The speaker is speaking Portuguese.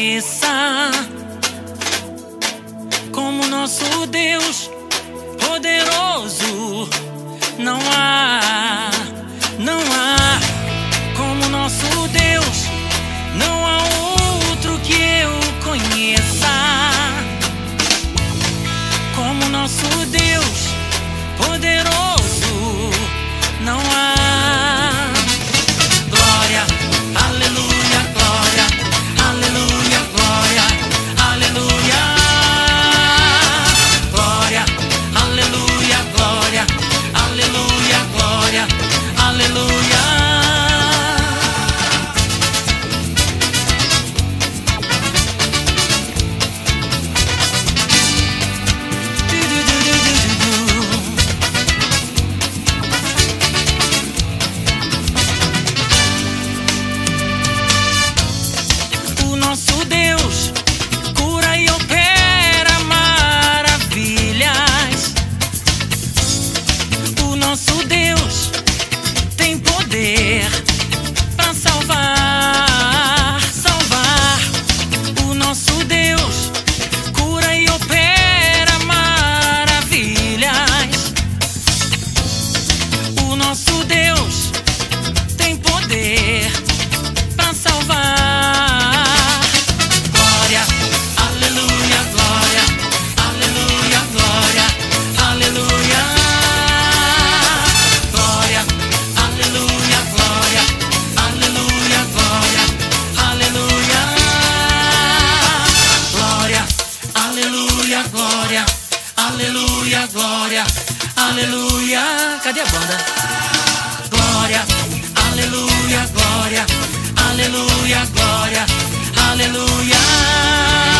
conheça Como nosso Deus poderoso, não há, não há. Como nosso Deus, não há outro que eu conheça. sem poder. glória, aleluia. Cadê a banda? Glória, aleluia, glória, aleluia, glória, aleluia.